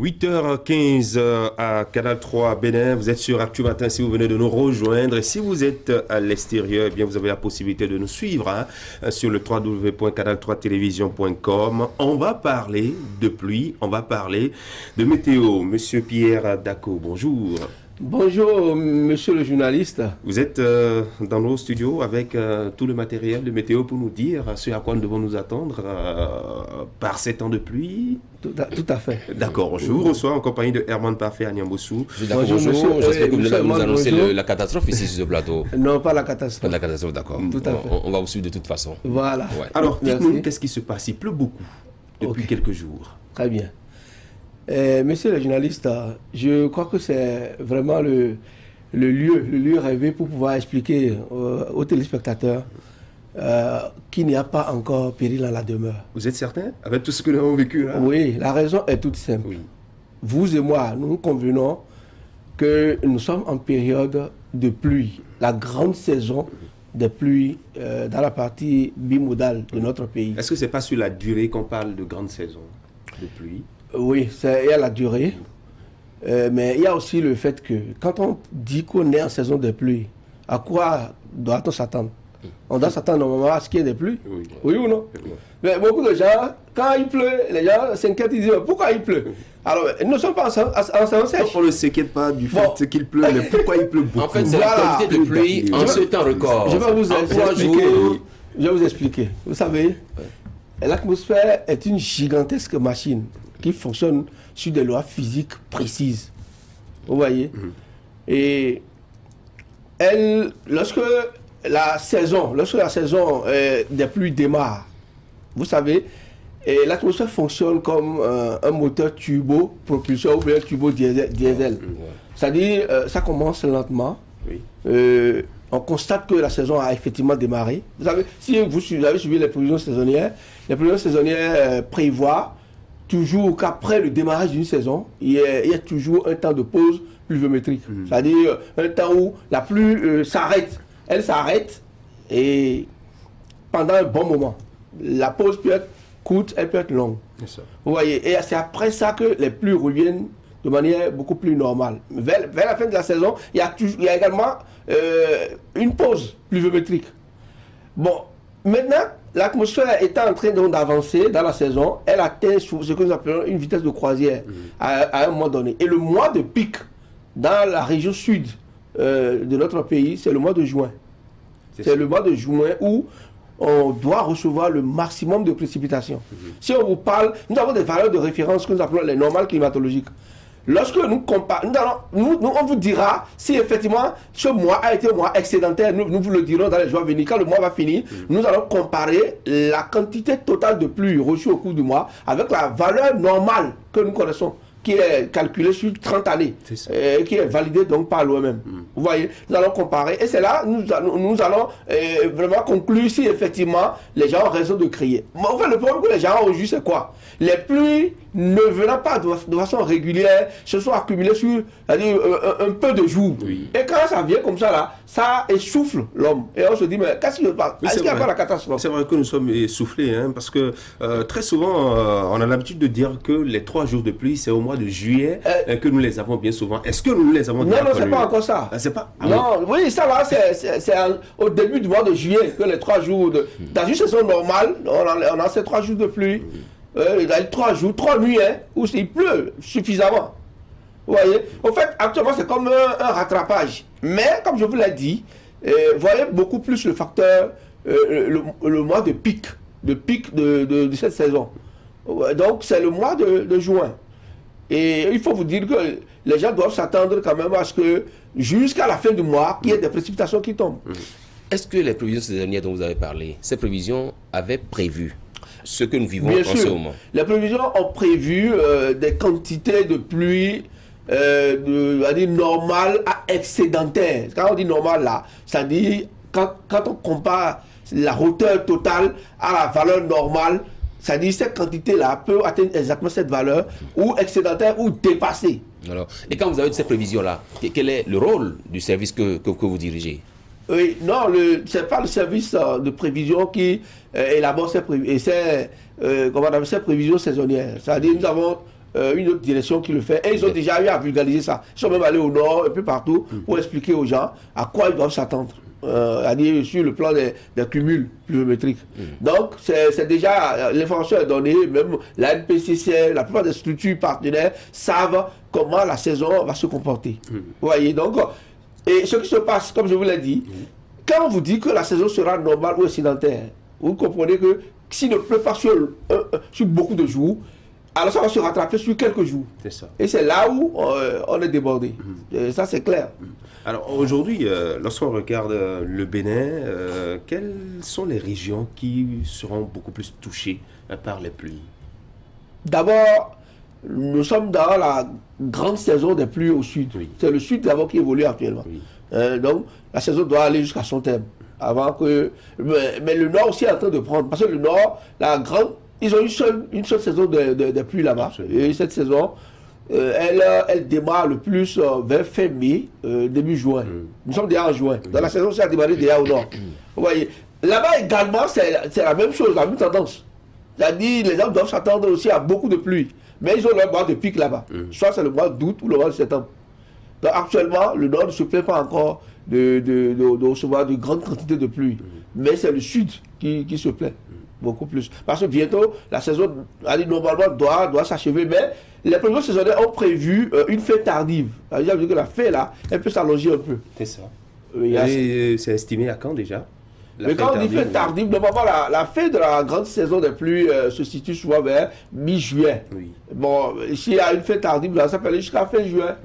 8h15 euh, à Canal 3 Bénin, vous êtes sur Actu Matin si vous venez de nous rejoindre. Et si vous êtes à l'extérieur, eh vous avez la possibilité de nous suivre hein, sur le www.canal3télévision.com. On va parler de pluie, on va parler de météo. Monsieur Pierre Daco, bonjour. Bonjour, monsieur le journaliste. Vous êtes euh, dans nos studios avec euh, tout le matériel de météo pour nous dire ce à quoi nous devons nous attendre euh, par ces temps de pluie. Tout à, fait. D'accord, je vous reçois en compagnie de Herman Parfait à Niamboussou. Bonjour, bonjour. J'espère que vous allez nous annoncer la catastrophe ici sur ce plateau. Non, pas la catastrophe. Pas la catastrophe, d'accord. Tout à fait. On, va vous suivre de toute façon. Voilà. Alors, dites-nous, qu'est-ce qui se passe? Il pleut beaucoup depuis quelques jours. Très bien. Euh, monsieur le journaliste, je crois que c'est vraiment le, le, lieu, le lieu rêvé pour pouvoir expliquer aux, téléspectateurs euh, qu'il n'y a pas encore péril dans la demeure. Vous êtes certain? Avec tout ce que nous avons vécu Oui, la raison est toute simple. Vous et moi, nous convenons que nous sommes en période de pluie, la grande saison des pluies euh, dans la partie bimodale de notre pays. Est-ce que ce n'est pas sur la durée qu'on parle de grande saison de pluie? Oui, il y a la durée. Euh, mais il y a aussi le fait que quand on dit qu'on est en saison de pluie, à quoi doit-on s'attendre? On doit s'attendre normalement à ce qu'il y ait des pluies? Oui, ou non? Mais beaucoup de gens, quand il pleut, les gens s'inquiètent, ils disent pourquoi il pleut? Alors, nous ne sommes pas en, saison sèche. On ne s'inquiète pas du fait qu'il pleut, mais pourquoi il pleut beaucoup? En fait, c'est la quantité de pluie en ce temps record. Je vais vous expliquer. Je vais vous expliquer. Vous savez, l'atmosphère est une gigantesque machine qui fonctionne sur des lois physiques précises. Vous voyez mhm. Et elle, lorsque la saison, lorsque la saison euh, des pluies démarre, vous savez, l'atmosphère fonctionne comme euh, un moteur turbo propulseur ou bien turbo diesel. C'est-à-dire, euh, ça commence lentement. on constate que la saison a effectivement démarré. Vous savez, si vous, avez suivi les prévisions saisonnières, les prévisions saisonnières prévoient toujours qu'après le démarrage d'une saison, il y, a, toujours un temps de pause pluviométrique. Mhm. C'est-à-dire un temps où la pluie euh, s'arrête. Elle s'arrête et pendant un bon moment. La pause peut être courte, elle peut être longue. Vous voyez, et c'est après ça que les pluies reviennent de manière beaucoup plus normale. Vers, la fin de la saison, il y a, il y a également euh, une pause pluviométrique. Bon, maintenant, l'atmosphère étant en train d'avancer dans la saison, elle atteint ce que nous appelons une vitesse de croisière mhm. à, un moment donné. Et le mois de pic dans la région sud euh, de notre pays, c'est le mois de juin. C'est le mois de juin où on doit recevoir le maximum de précipitations. Mhm. Si on vous parle, nous avons des valeurs de référence que nous appelons les normales climatologiques. Lorsque nous comparons, nous, on vous dira si effectivement ce mois a été un mois excédentaire, nous, vous le dirons dans les jours à venir. Quand le mois va finir, mm. nous allons comparer la quantité totale de pluie reçue au cours du mois avec la valeur normale que nous connaissons qui est calculée sur 30 années, et qui est validée donc par l'OMM. Mm. Vous voyez, nous allons comparer, et c'est là nous, nous allons euh, vraiment conclure si effectivement les gens ont raison de crier. En fait, le problème que les gens ont eu, c'est quoi? Les pluies ne venant pas de, façon régulière se sont accumulées sur euh, un, peu de jours. Et quand ça vient comme ça, là, ça essouffle l'homme. Et on se dit, mais qu'est-ce qui se passe? Est-ce qu'il n'y a pas la catastrophe? C'est vrai que nous sommes essoufflés, hein, parce que euh, très souvent, on a l'habitude de dire que les trois jours de pluie, c'est au moins de juillet euh, que nous les avons bien souvent. Est-ce que nous les avons Non, non, c'est pas encore ça. Ah, c'est pas? Ah non, oui. ça va, c'est au début du mois de juillet que les trois jours de. Dans une saison normale, on a, ces trois jours de pluie. Euh, il a trois jours, trois nuits, hein, où il pleut suffisamment. Vous voyez? En fait, actuellement, c'est comme un, rattrapage. Mais, comme je vous l'ai dit, euh, voyez beaucoup plus le facteur, le, mois de pic, de pic de, cette saison. Donc, c'est le mois de juin. Et il faut vous dire que les gens doivent s'attendre quand même à ce que jusqu'à la fin du mois, qu'il y ait des précipitations qui tombent. Est-ce que les prévisions saisonnières dont vous avez parlé, ces prévisions avaient prévu ce que nous vivons Bien en ce moment Les prévisions ont prévu euh, des quantités de pluie euh, de, normales à excédentaires. Quand on dit normal là, ça dit quand, quand on compare la hauteur totale à la valeur normale, ça dit cette quantité-là peut atteindre exactement cette valeur, ou excédentaire, ou dépassée. Alors, et quand vous avez cette prévision-là, quel est le rôle du service que, que, vous dirigez? Oui, non, ce n'est pas le service euh, de prévision qui euh, élabore ces, ces, euh, prévisions saisonnières. C'est-à-dire nous avons euh, une autre direction qui le fait. Et ils ont déjà eu à vulgariser ça. Ils sont même allés au nord, un peu partout, pour expliquer aux gens à quoi ils doivent s'attendre. Euh, à dire sur le plan des, des cumuls pluviométriques. Donc, c'est déjà, l'information est donnée, même la NPCC, la plupart des structures partenaires savent comment la saison va se comporter. Vous voyez, donc, et ce qui se passe, comme je vous l'ai dit, quand on vous dit que la saison sera normale ou excédentaire, vous comprenez que s'il ne pleut pas sur, euh, euh, sur beaucoup de jours, alors ça va se rattraper sur quelques jours. C'est ça. Et c'est là où euh, on est débordé. Et ça, c'est clair. Alors aujourd'hui, euh, lorsqu'on regarde le Bénin, quelles sont les régions qui seront beaucoup plus touchées par les pluies? D'abord, nous sommes dans la grande saison des pluies au sud. Oui. C'est le sud d'abord qui évolue actuellement. Oui. Euh, donc, la saison doit aller jusqu'à son terme. Avant que. Mais, mais le nord aussi est en train de prendre. Parce que le nord, la grande. Ils ont une seule, une seule saison de, de- de pluie là-bas. Et cette saison, euh, elle, euh, elle démarre le plus euh, vers fin mai, début juin. Nous sommes déjà en juin. Donc la saison, ça a démarré déjà au nord. Vous voyez. Là-bas également, c'est c'est la même chose, la même tendance. C'est-à-dire, les gens doivent s'attendre aussi à beaucoup de pluie. Mais ils ont leur mois de pic là-bas. Soit c'est le mois d'août ou le mois de septembre. Donc actuellement, le nord ne se plaît pas encore de, de, de- de recevoir de grandes quantités de pluie. Mais c'est le sud qui, qui se plaît. Beaucoup plus. Parce que bientôt, la saison, allez, normalement, doit, doit s'achever. Mais les prévisions saisonnières ont prévu euh, une fête tardive. Ça veut dire que la fête, là, elle peut s'allonger un peu. C'est ça. Euh, a- c'est estimé à quand déjà? Mais quand on dit fête tardive, normalement, la, la fin de la grande saison des pluies euh, se situe souvent vers mi-juillet. Oui. Bon, s'il y a une fête tardive, ça peut aller jusqu'à fin juin.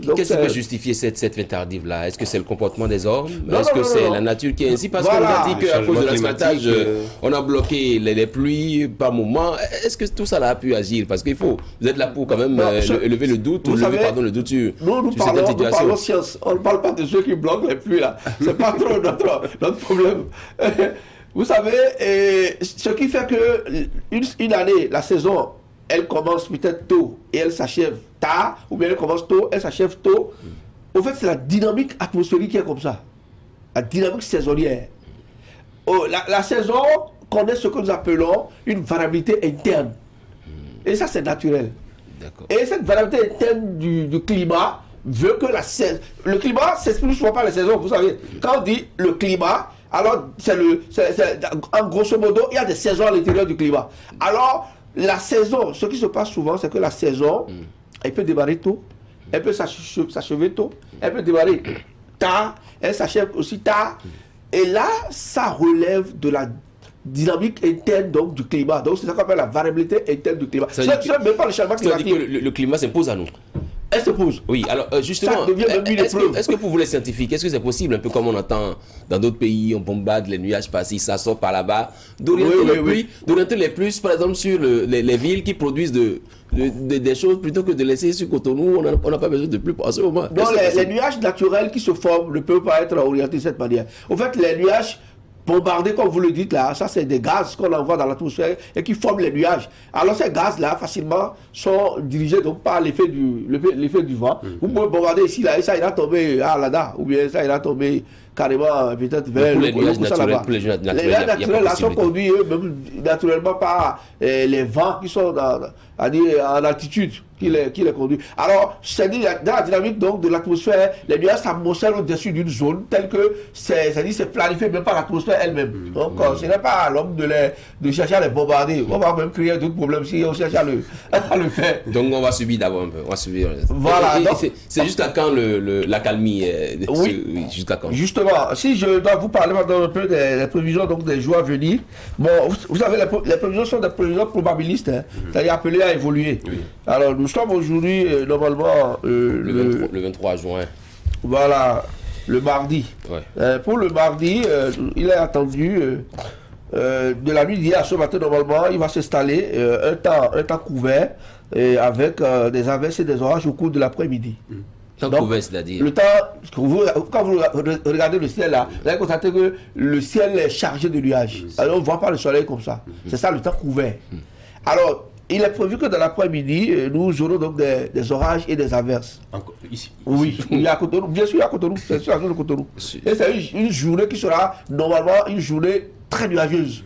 Qu'est-ce qui c'est- peut justifier cette, cette fin tardive-là Est-ce que c'est le comportement des hommes? Est-ce que c'est la nature qui est ainsi? Parce Voilà. qu'on a dit qu'à cause de l'asphaltage, euh, euh, on a bloqué les, les pluies par moment. Est-ce que tout ça là a pu agir? Parce qu'il faut, vous êtes là pour quand même Non, euh, je- lever le doute, vous ou lever savez, pardon, le doute sur, Nous, nous sur parlons, certaines nous situations. parlons science. On ne parle pas de ceux qui bloquent les pluies, là. C'est pas trop notre, notre problème. Vous savez, et ce qui fait que une, une année, la saison, elle commence peut-être tôt et elle s'achève tard, ou bien elle commence tôt, elle s'achève tôt. Au fait, c'est la dynamique atmosphérique qui est comme ça. La dynamique saisonnière. Oh, la, la saison connaît ce que nous appelons une variabilité interne. Et ça, c'est naturel. Et cette variabilité interne du, du climat veut que la saison. Le climat s'exprime souvent par les saisons. Vous savez, quand on dit le climat, alors c'est le. en grosso modo, il y a des saisons à l'intérieur du climat. Alors, la saison, ce qui se passe souvent, c'est que la saison, elle peut démarrer tôt, elle peut s'ach- s'achever tôt, elle peut démarrer tard, elle s'achève aussi tard. Et là, ça relève de la dynamique interne donc, du climat. Donc, c'est ça qu'on appelle la variabilité interne du climat. Ça Ce veut dire n'est même pas changement climatique. le, le climat s'impose à nous. Elle se pose. Oui, alors euh, justement, est-ce que, pour vous les scientifiques, est-ce que c'est possible, un peu comme on entend dans d'autres pays, on bombarde les nuages par-ci, ça sort par là-bas, d'orienter Oui, les oui, oui. les pluies, par exemple, sur le- les, les villes qui produisent de, de- de- des choses plutôt que de laisser sur Cotonou, on n'a pas besoin de pluie en ce moment. Donc, les, les nuages naturels qui se forment ne peuvent pas être orientés de cette manière. En fait, les nuages bombardés, comme vous le dites là, ça c'est des gaz qu'on envoie dans l'atmosphère et qui forment les nuages. Alors ces gaz-là, facilement, sont dirigés donc par l'effet du, l'effet- du vent. Vous pouvez bombarder ici, là, et ça ira tomber à Lada, ou bien ça ira tomber carrément peut-être vers le les nuages naturels, là sont conduits eux-mêmes naturellement par euh, les vents qui sont dans, à dire, en altitude qui les, qui les conduit. Alors, c'est dit dans la dynamique donc de l'atmosphère, les nuages s'amoncellent au-dessus d'une zone telle que c'est planifié même par l'atmosphère elle-même. Donc, euh, ce n'est pas à l'homme de, les, de chercher à les bombarder. On va même créer d'autres problèmes si on cherche à le, à le faire. Donc on va subir d'abord un peu, on va subir. Voilà, c'est- jusqu'à quand le, le- euh, Oui. Jusqu'à quand? Justement, si je dois vous parler maintenant un peu des, des prévisions donc des jours à venir, bon, vous, vous savez, les, prévisions sont des prévisions probabilistes, hein, c'est-à-dire appelées à évoluer. Alors, nous sommes aujourd'hui, euh, normalement, euh, le, le, 23, le 23 juin. voilà, le mardi. Ouais. Euh, pour le mardi, il est attendu de la nuit d'hier à ce matin, normalement, il va s'installer un, temps, un temps couvert et avec des averses et des orages au cours de l'après-midi. Tant Donc, couvert, c'est-à-dire. Le temps, vous- quand vous re- regardez le ciel là, vous allez constater que le ciel est chargé de nuages. Alors on ne voit pas le soleil comme ça. C'est ça le temps couvert. Alors, il est prévu que dans l'après-midi, euh, nous aurons donc des, des orages et des averses. Encore- ici. Oui, il y a à Cotonou, bien sûr, il y a à Cotonou, c'est sûr, à Cotonou. Et c'est une, une journée qui sera normalement une journée très nuageuse.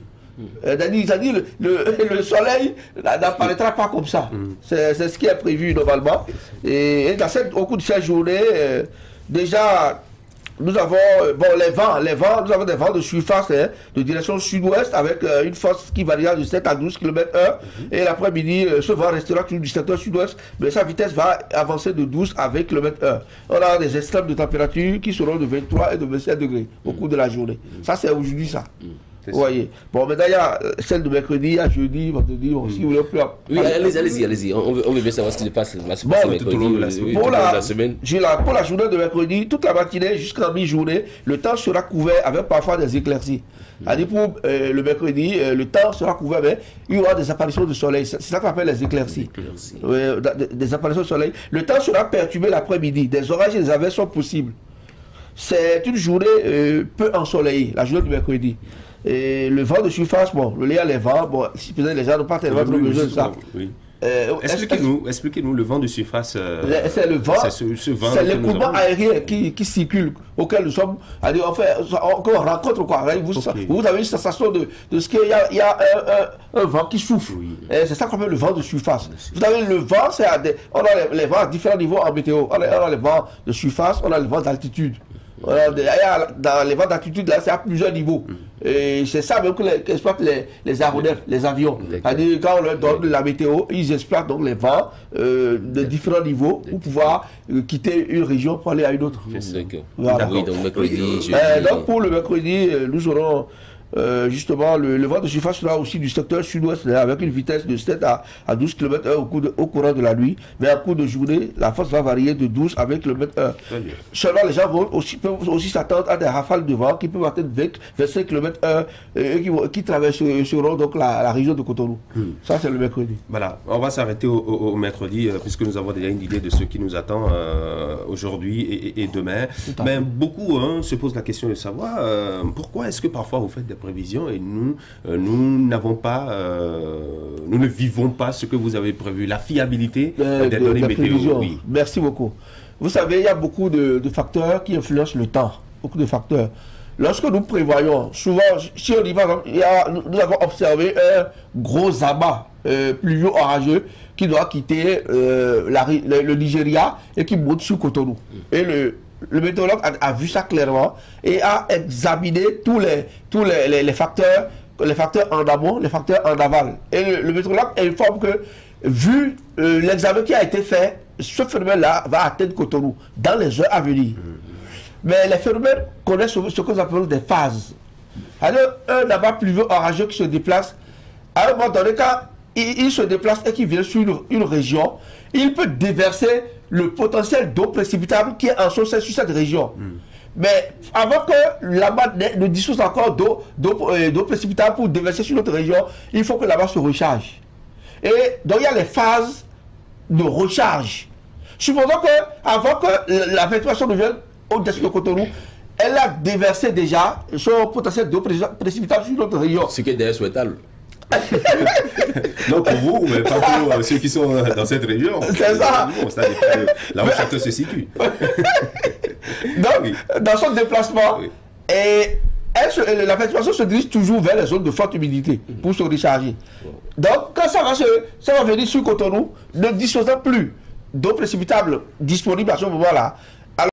C'est-à-dire, le, soleil n'apparaîtra pas comme ça. C'est ce qui est prévu normalement. Et, dans cette, au cours de cette journée, déjà, nous avons bon, les vents, les vents, nous avons des vents de surface hein, de direction sud-ouest avec une force qui variera de 7 à 12 km/h. Et l'après-midi, ce vent restera toujours du secteur sud-ouest, mais sa vitesse va avancer de 12 à 20 km/h. On a des extrêmes de température qui seront de 23 et de 27 degrés au cours de la journée. Ça, c'est aujourd'hui ça. Vous voyez. Bon, mais d'ailleurs, celle de mercredi à jeudi, vendredi, bon, si vous voulez plus. Oui, allez-y, allez-y, allez-y. On, veut, bien savoir ce qui se passe bon, tout au long de la, semaine. Pour la, semaine. pour la journée de mercredi, toute la matinée jusqu'à mi-journée, le temps sera couvert avec parfois des éclaircies. C'est-à-dire pour euh, le mercredi, euh, le temps sera couvert, mais il y aura des apparitions de soleil. C'est ça qu'on appelle les éclaircies. des, apparitions de soleil. Le temps sera perturbé l'après-midi. Des orages et des averses sont possibles. C'est une journée euh, peu ensoleillée, la journée du mercredi. Et le vent de surface, bon, le à les vents, bon, si peut-être les gens n'ont pas tellement trop besoin de ça. Euh, expliquez-nous, expliquez-nous le vent de surface. Euh, c'est le vent. C'est le courant aérien qui, qui, circule, auquel nous sommes. On, fait, on, rencontre quoi. Vous, vous, avez une sensation de, de ce qu'il y a, il y a un, un, vent qui souffle. C'est ça qu'on appelle le vent de surface. Vous avez le vent, c'est on a les, les, vents à différents niveaux en météo. On a, on a les vents de surface, on a les vents d'altitude. Dans les vents d'altitude, là, c'est à plusieurs niveaux. Mm. Et c'est ça même qu'exploitent les, les aéronefs, les avions. C'est-à-dire, quand on leur donne la météo, ils exploitent donc les vents euh, de différents niveaux pour pouvoir euh, quitter une région pour aller à une autre. Voilà. Oui, donc mercredi, euh, donc pour le mercredi, nous aurons euh, justement, le, vent de surface sera aussi du secteur sud-ouest avec une vitesse de 7 à, 12 km h au, courant de la nuit. Mais à cours de journée, la force va varier de 12 à 20 km h Seulement, les gens vont aussi, peuvent aussi s'attendre à des rafales de vent qui peuvent atteindre 20, 25 km h et qui, traverseront donc la, région de Cotonou. Hmm. Ça, c'est le mercredi. Voilà, on va s'arrêter au, mercredi euh, puisque nous avons déjà une idée de ce qui nous attend euh, aujourd'hui et, demain. Mais beaucoup hein, se posent la question de savoir pourquoi est-ce que parfois vous faites des prévisions et nous, euh, nous n'avons pas, euh, nous ne vivons pas ce que vous avez prévu, la fiabilité des données météo. Oui. Merci beaucoup. Vous savez, il y a beaucoup de, facteurs qui influencent le temps, beaucoup de facteurs. Lorsque nous prévoyons, souvent, si on dit par exemple, il y a, nous avons observé un gros abat euh, pluvieux orageux qui doit quitter la, le, Nigeria et qui monte sur Cotonou. Et le, le météorologue a, vu ça clairement et a examiné tous les, tous les, facteurs, les facteurs en amont, les facteurs en aval. Et le, météorologue informe que, vu euh, l'examen qui a été fait, ce phénomène-là va atteindre Cotonou dans les heures à venir. Mais les phénomènes connaissent ce que nous appelons des phases. Alors, un abat pluvieux orageux qui se déplace, à un moment donné, quand il, se déplace et qu'il vient sur une région, il peut déverser le potentiel d'eau précipitable qui est en sur cette région. Mais avant que là-bas ne dispose encore euh, d'eau précipitable pour déverser sur notre région, il faut que là-bas se recharge. Et donc il y a les phases de recharge. Supposons que avant que la ventilation devienne au-dessus de Cotonou, elle a déversé déjà son potentiel d'eau précipitable sur notre région. Ce qui est d'ailleurs souhaitable. non, pour vous, mais pas pour euh, ceux qui sont euh, dans cette région. C'est ça. là où chacun se situe. Donc, dans son déplacement, et la perturbation se dirige toujours vers les zones de forte humidité pour se recharger. Donc, quand ça va, se, ça va venir sur Cotonou, ne disposant plus d'eau précipitable disponible à ce moment-là,